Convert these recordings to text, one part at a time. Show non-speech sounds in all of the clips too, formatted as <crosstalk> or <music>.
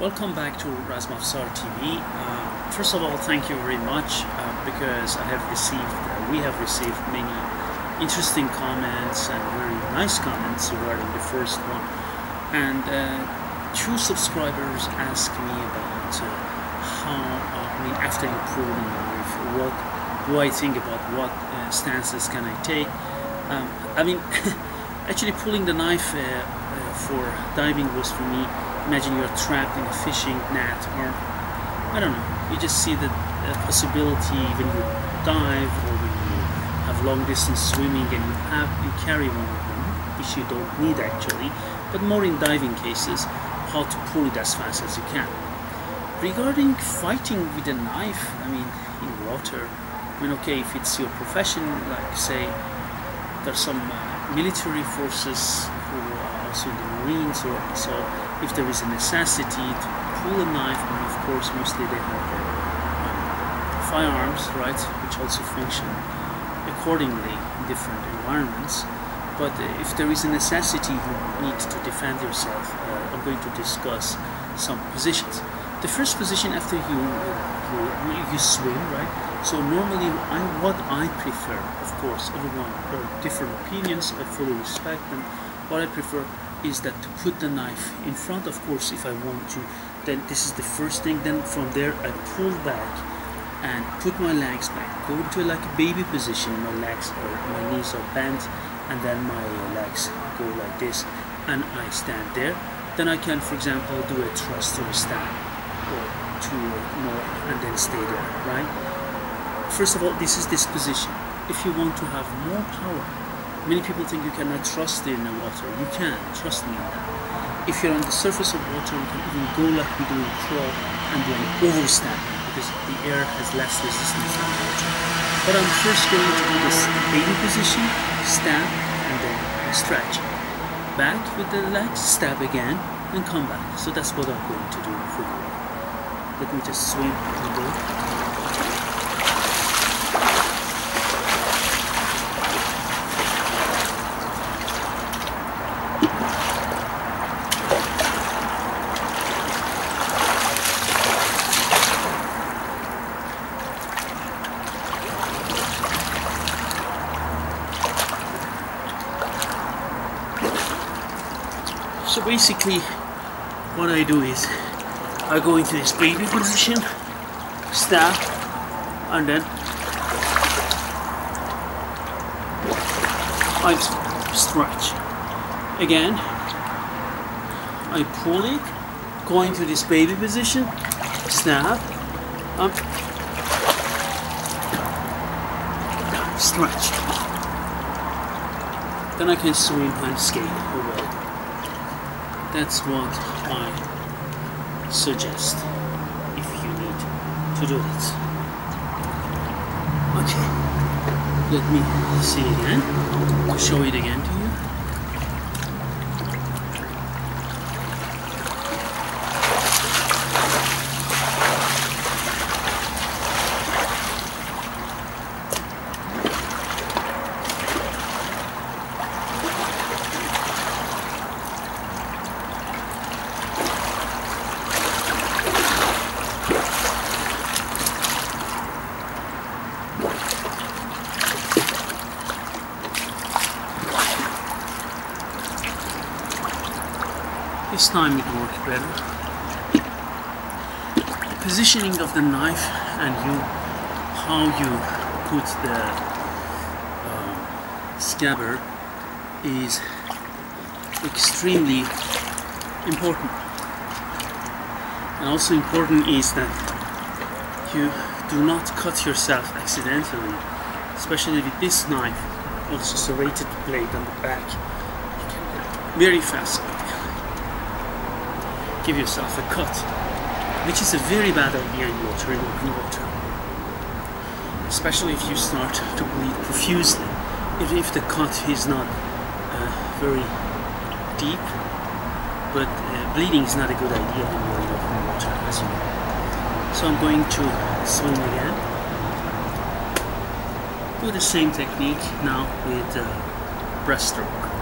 Welcome back to Razmafzar TV. Uh, first of all, thank you very much uh, because I have received, uh, we have received many interesting comments and very nice comments regarding the first one. And uh, two subscribers asked me about uh, how, uh, I mean, after the knife, what do I think about what stances can I take? Um, I mean, <laughs> actually pulling the knife for diving was for me imagine you're trapped in a fishing net or I don't know you just see the possibility when you dive or when you have long distance swimming and you have you carry one of them which you don't need actually but more in diving cases how to pull it as fast as you can. Regarding fighting with a knife I mean in water I mean okay if it's your profession like say there's some uh, military forces who are also in the Marines or so if there is a necessity to pull a knife, and of course mostly they have um, firearms, right, which also function accordingly in different environments. But uh, if there is a necessity you need to defend yourself, uh, I'm going to discuss some positions. The first position after you you, you swim, right? So normally, I, what I prefer, of course, everyone different opinions. I fully respect them. What I prefer is that to put the knife in front of course if I want to then this is the first thing. Then from there I pull back and put my legs back. Go into like a baby position. My legs or my knees are bent and then my legs go like this and I stand there. Then I can for example do a thrust or a stab or two or more and then stay there right? First of all this is this position. If you want to have more power Many people think you cannot trust in the water. You can, trust me on that. If you're on the surface of water, you can even go like we do in crawl and do an overstep because the air has less resistance than water. But I'm first going to do this baby position, stab, and then stretch. Back with the legs, stab again, and come back. So that's what I'm going to do for you. Let me just swim a little. Basically what I do is I go into this baby position, stab, and then I stretch. Again, I pull it, go into this baby position, snap, up, stretch. Then I can swim and skate away. That's what I suggest if you need to do it. Okay, let me see again, to show it again to you. This time it works better. The positioning of the knife and you, how you put the um, scabbard is extremely important. And also important is that you do not cut yourself accidentally, especially with this knife, also serrated blade on the back. Very fast give yourself a cut, which is a very bad idea in water, in open water. Especially if you start to bleed profusely. If, the cut is not uh, very deep, but uh, bleeding is not a good idea when you're in open water, as you know. So I'm going to swim again. Do the same technique now with uh, breaststroke.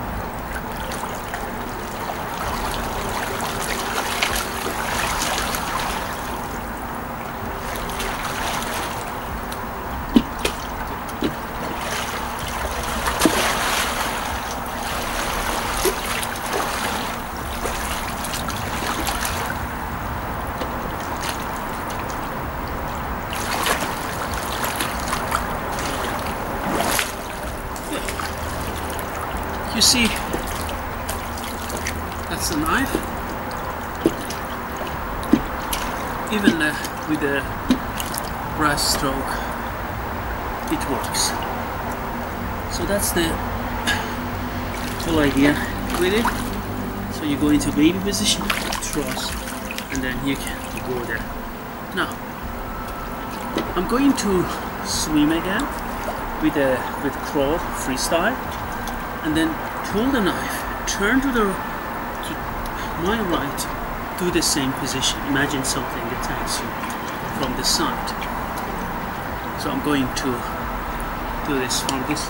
you see, that's the knife. Even uh, with the breaststroke, it works. So that's the whole idea with it. So you go into baby position, trust, and then you can go there. Now, I'm going to swim again with a with crawl freestyle, and then pull the knife, turn to the to my right, do the same position. Imagine something from the side. So I'm going to do this from this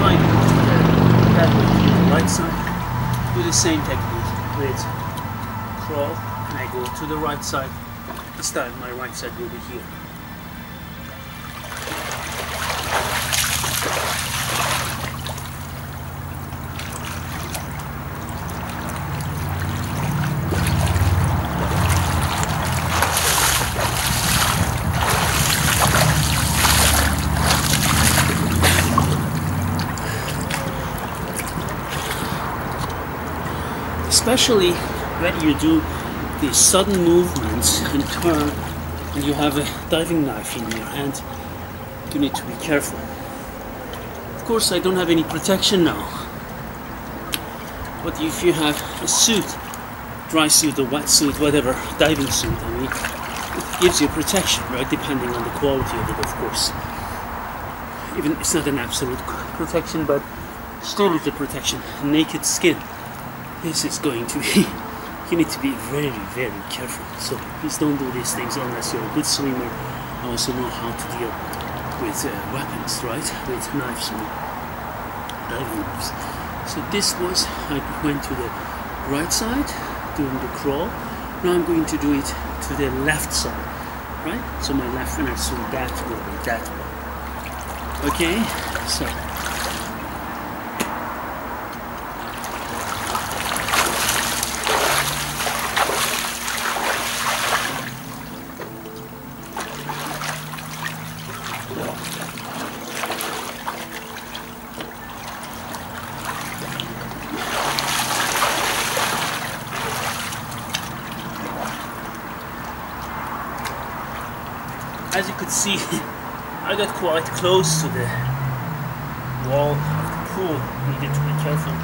So I go to the, that way to the right side, do the same technique with crawl, and I go to the right side. This time my right side will be here. Especially when you do these sudden movements and turn and you have a diving knife in your hand you need to be careful. Of course I don't have any protection now. But if you have a suit dry suit or wet suit whatever diving suit I mean it gives you protection right depending on the quality of it of course. Even it's not an absolute protection but still it's a protection. Naked skin this is going to be <laughs> you need to be very very careful. So please don't do these things unless you're a good swimmer and also know how to deal with uh, weapons right? With knives and diving knives. So this was I went to the right side doing the crawl. Now I'm going to do it to the left side right? So my left and I swim that way that way okay so as you could see, I got quite close to the wall of the pool. Needed to be careful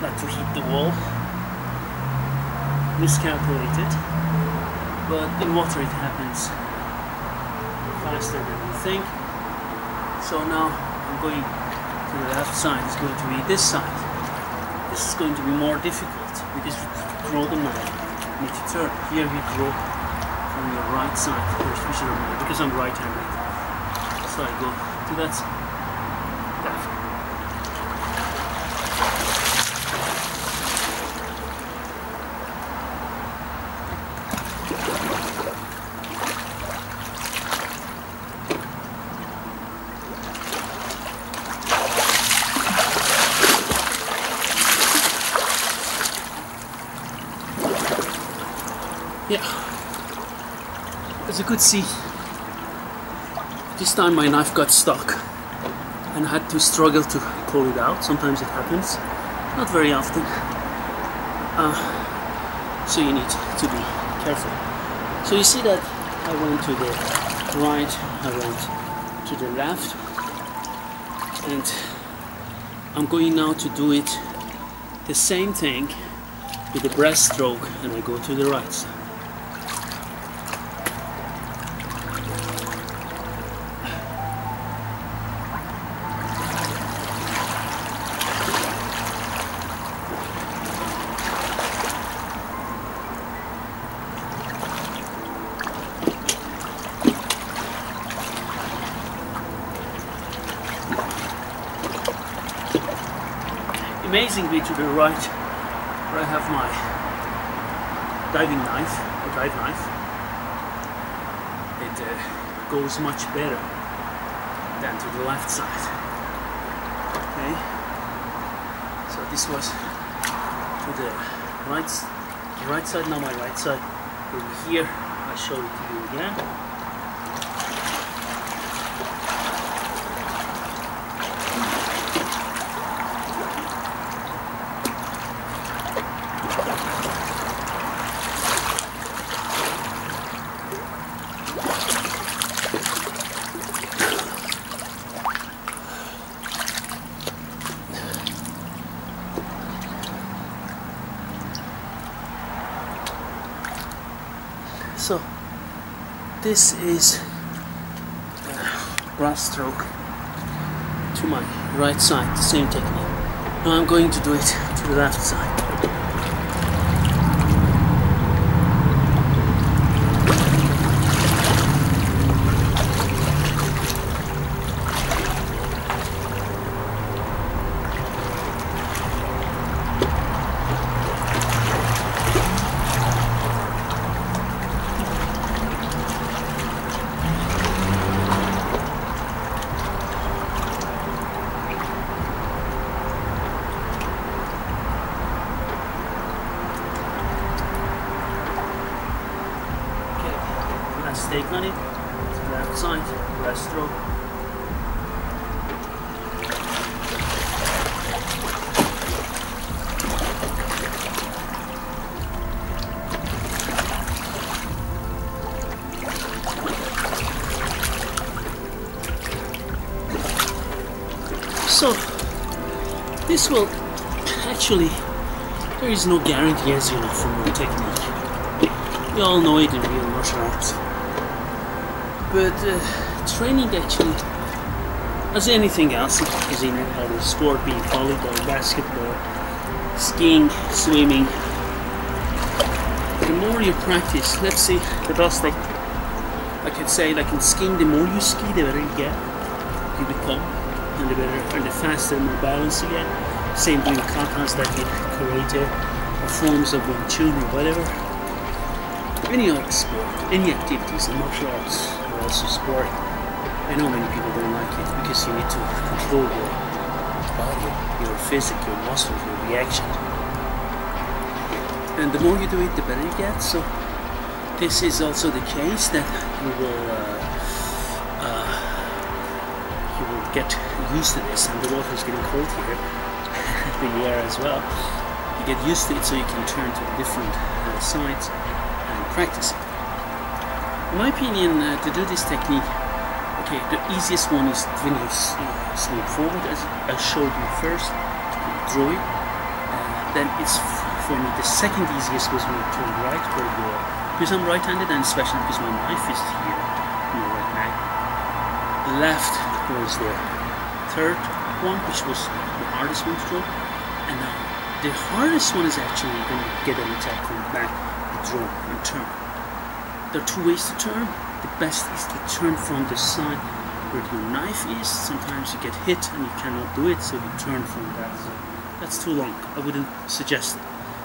not to hit the wall. Miscalculated, but in water it happens faster than you think. So now I'm going to the left side. It's going to be this side. This is going to be more difficult because you draw the knife. You need to turn. Here we draw your right side first, which is because I'm right-handed. So I go to that could see, this time my knife got stuck and I had to struggle to pull it out. Sometimes it happens, not very often. Uh, so you need to be careful. So you see that I went to the right, I went to the left, and I'm going now to do it the same thing with the breaststroke and I go to the right side. Amazingly to the right, where I have my diving knife, or dive knife, it uh, goes much better than to the left side. Okay, so this was to the right, right side, now my right side. Over here, I show it to you again. So this is breaststroke stroke to my right side, the same technique. Now I'm going to do it to the left side. Will actually there is no guarantee as you know from your technique. We all know it in real martial arts. But uh, training actually as anything else as in other sport being volleyball basketball skiing swimming. The more you practice let's see the best like I can say like in skiing the more you ski the better you get you become and the better and the faster and more balance you get same doing katas like in karate or forms of Wing Chun or whatever any other sport any activities in martial arts also sport. I know many people don't like it because you need to control your body, your physical, your muscles, your reaction. And the more you do it, the better you get. So this is also the case that you will uh, uh, you will get used to this. And the water is getting cold here, the air as well. You get used to it, so you can turn to different uh, sides and practice. In my opinion, uh, to do this technique, okay, the easiest one is when you swing forward, as I showed you first, draw it. Uh, then it's for me the second easiest was when you turn right, where you are, because I'm right-handed, and especially because my knife is here, in the right hand. Left was the third one, which was the hardest one to draw, and now the hardest one is actually when you get an attack from the back, the draw and turn. There are two ways to turn. The best is to turn from the side where your knife is. Sometimes you get hit and you cannot do it, so you turn from that side. That's too long. I wouldn't suggest it.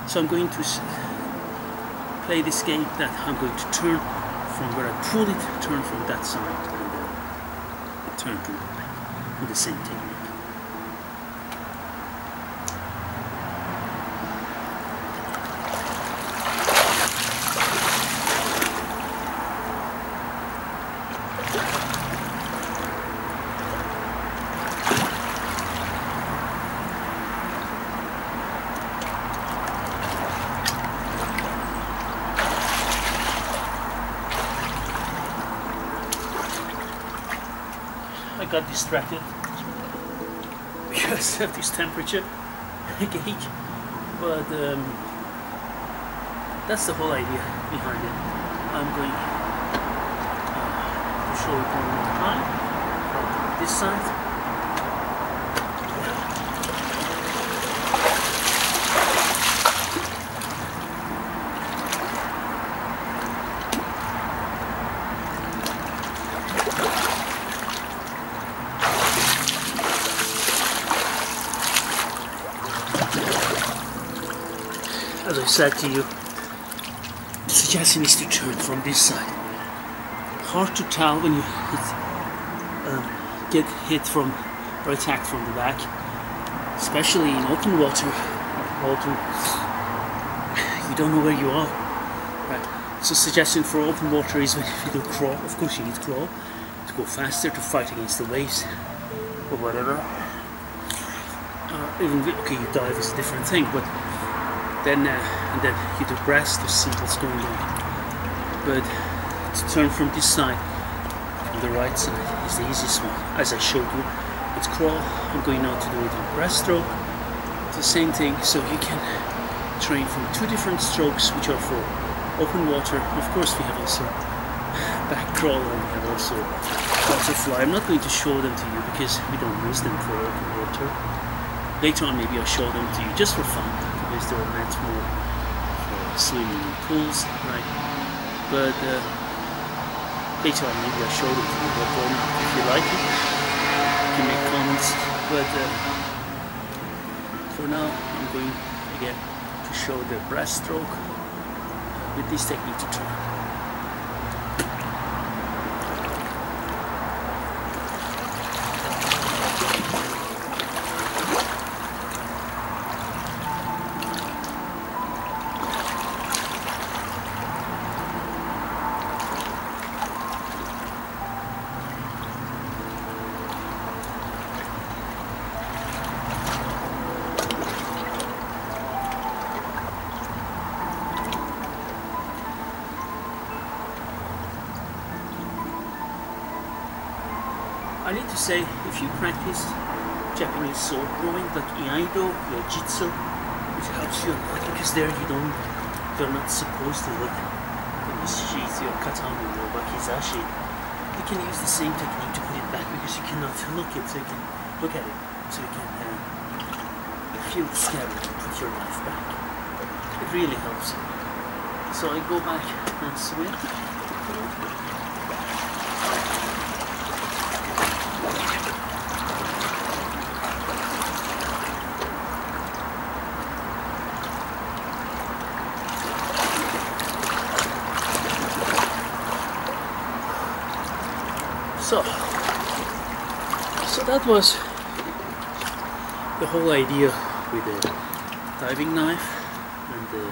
So I'm going to play this game that I'm going to turn from where I pull it, turn from that side, and then turn to the back with the same technique. I got distracted. Because of this temperature <laughs> gauge. But um, that's the whole idea behind it. I'm going uh, to show it one more time from this side said to you, suggestion is to turn from this side. Hard to tell when you hit, uh, get hit from or attacked from the back, especially in open water. Water, you don't know where you are. Right. So, suggestion for open water is when <laughs> you do crawl. Of course, you need to crawl to go faster to fight against the waves or whatever. Uh, even okay, you dive is a different thing, but then uh, and then you do breast to see what's going on. But to turn from this side, from the right side, is the easiest one, as I showed you. It's crawl. I'm going now to do it in breaststroke. It's the same thing, so you can train from two different strokes, which are for open water. Of course, we have also <laughs> back crawl and we have also butterfly. I'm not going to show them to you because we don't use them for open water. Later on, maybe I'll show them to you just for fun because they're meant more for swimming in pools, right? But uh, later on, maybe I'll show them to you. If you like it, you can make comments. But uh, for now, I'm going again to show the breaststroke with this technique to try. Say, if you practice Japanese sword drawing like Iaido or Jitsu, it helps you a lot because there you don't, you're not supposed to look in the sheath or katana or wakizashi. You can use the same technique to put it back because you cannot look it, so you can look at it, so you can uh, feel the stab and put your knife back. It really helps. So I go back and swim. So, so that was the whole idea with the diving knife and the,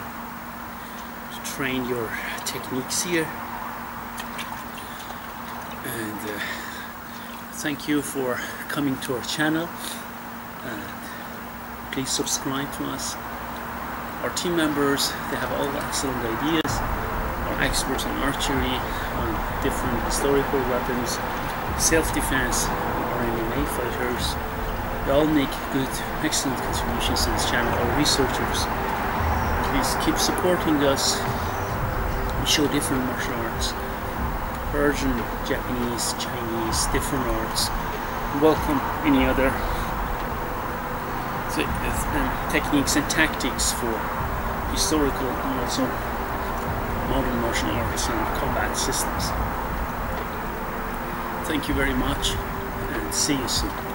to train your techniques here. And uh, thank you for coming to our channel. And please subscribe to us. Our team members, they have all excellent ideas. Are experts on archery, on different historical weapons, self-defense, fighters. They all make good, excellent contributions to this channel. Our researchers, please keep supporting us. We show different martial arts, Persian, Japanese, Chinese, different arts. Welcome any other um, techniques and tactics for historical and also modern martial arts and combat systems. Thank you very much and see you soon.